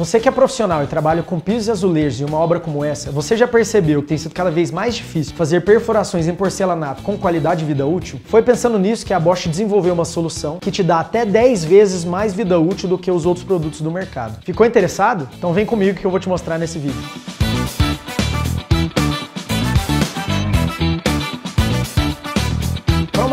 Você que é profissional e trabalha com pisos e azulejos em uma obra como essa, você já percebeu que tem sido cada vez mais difícil fazer perfurações em porcelanato com qualidade de vida útil? Foi pensando nisso que a Bosch desenvolveu uma solução que te dá até 10 vezes mais vida útil do que os outros produtos do mercado. Ficou interessado? Então vem comigo que eu vou te mostrar nesse vídeo.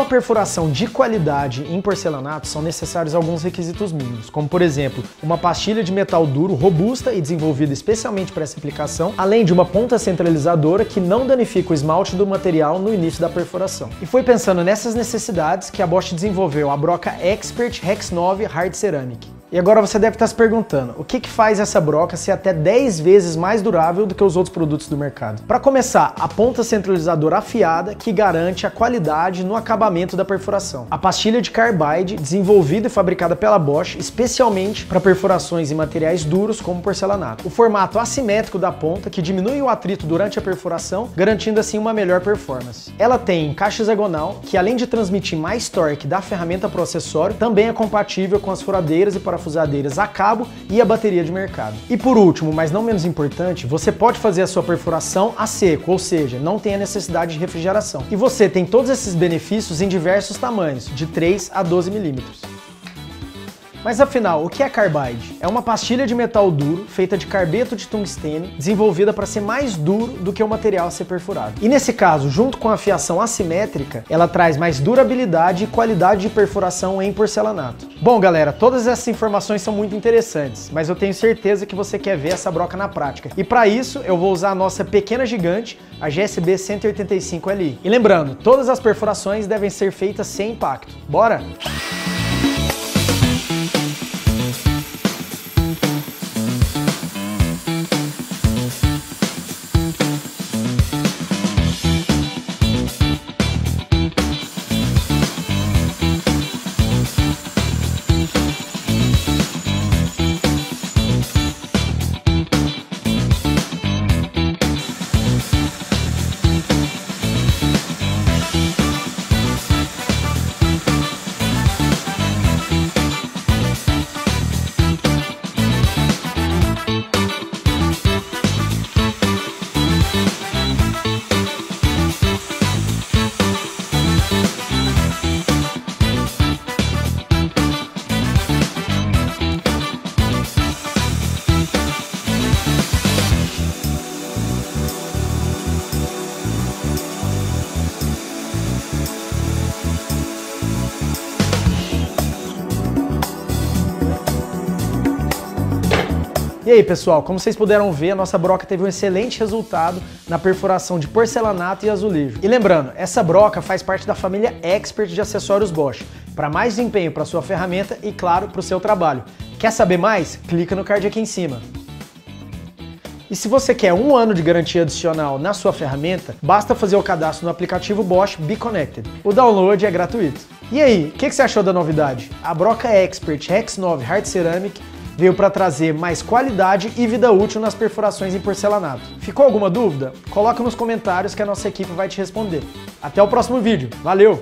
Perfuração de qualidade em porcelanato são necessários alguns requisitos mínimos, como por exemplo, uma pastilha de metal duro robusta e desenvolvida especialmente para essa aplicação, além de uma ponta centralizadora que não danifica o esmalte do material no início da perfuração. E foi pensando nessas necessidades que a Bosch desenvolveu a broca Expert Rex 9 Hard Ceramic. E agora você deve estar se perguntando, o que, que faz essa broca ser até 10 vezes mais durável do que os outros produtos do mercado? Para começar, a ponta centralizadora afiada que garante a qualidade no acabamento da perfuração. A pastilha de carbide, desenvolvida e fabricada pela Bosch especialmente para perfurações em materiais duros como porcelanato. O formato assimétrico da ponta que diminui o atrito durante a perfuração, garantindo assim uma melhor performance. Ela tem encaixe hexagonal que além de transmitir mais torque da ferramenta para o acessório, também é compatível com as furadeiras e para parafusadeiras a cabo e a bateria de mercado. E por último, mas não menos importante, você pode fazer a sua perfuração a seco, ou seja, não tem a necessidade de refrigeração. E você tem todos esses benefícios em diversos tamanhos, de 3 a 12 milímetros. Mas afinal, o que é carbide? É uma pastilha de metal duro feita de carbeto de tungstênio, desenvolvida para ser mais duro do que o material a ser perfurado. E nesse caso, junto com a fiação assimétrica, ela traz mais durabilidade e qualidade de perfuração em porcelanato. Bom, galera, todas essas informações são muito interessantes, mas eu tenho certeza que você quer ver essa broca na prática. E para isso, eu vou usar a nossa pequena gigante, a GSB 185Li. E lembrando, todas as perfurações devem ser feitas sem impacto. Bora? E aí, pessoal, como vocês puderam ver, a nossa broca teve um excelente resultado na perfuração de porcelanato e azulejo. E lembrando, essa broca faz parte da família Expert de acessórios Bosch, para mais desempenho para sua ferramenta e, claro, para o seu trabalho. Quer saber mais? Clica no card aqui em cima. E se você quer um ano de garantia adicional na sua ferramenta, basta fazer o cadastro no aplicativo Bosch Be Connected. O download é gratuito. E aí, o que, que, você achou da novidade? A Broca Expert Rex 9 Hard Ceramic veio para trazer mais qualidade e vida útil nas perfurações em porcelanato. Ficou alguma dúvida? Coloca nos comentários que a nossa equipe vai te responder. Até o próximo vídeo. Valeu!